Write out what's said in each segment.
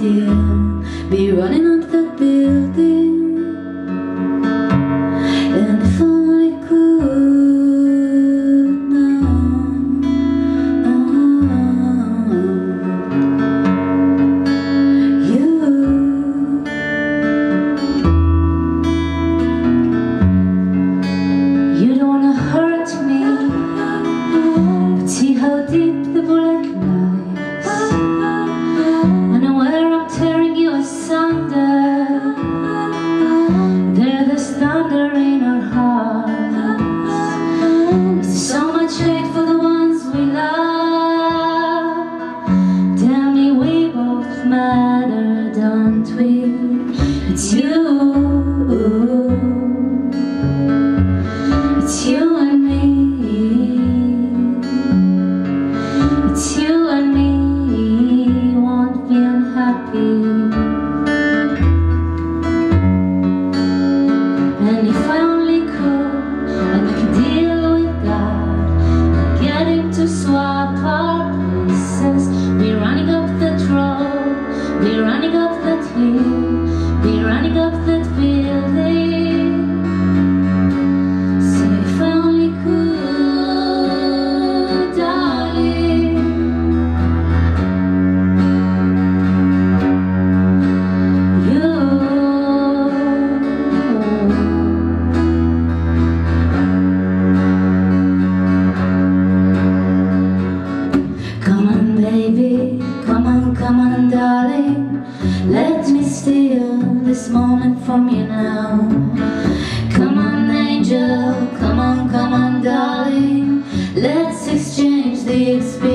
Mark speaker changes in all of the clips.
Speaker 1: here. Be running on don't we? It's you. this moment from you now. Come on angel, come on, come on darling. Let's exchange the experience.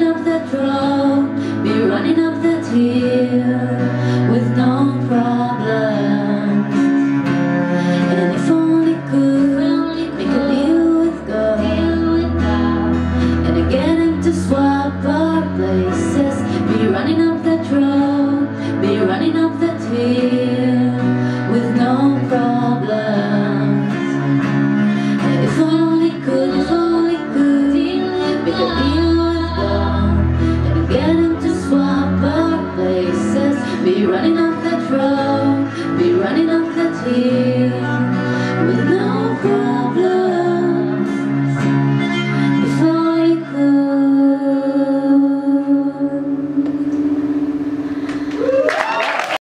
Speaker 1: running up the drought, be running up the tear with no problems. And if only could make a deal with God and get him to swap our places, be running up the drought, be running up the tear. running off that road, be running off that hill.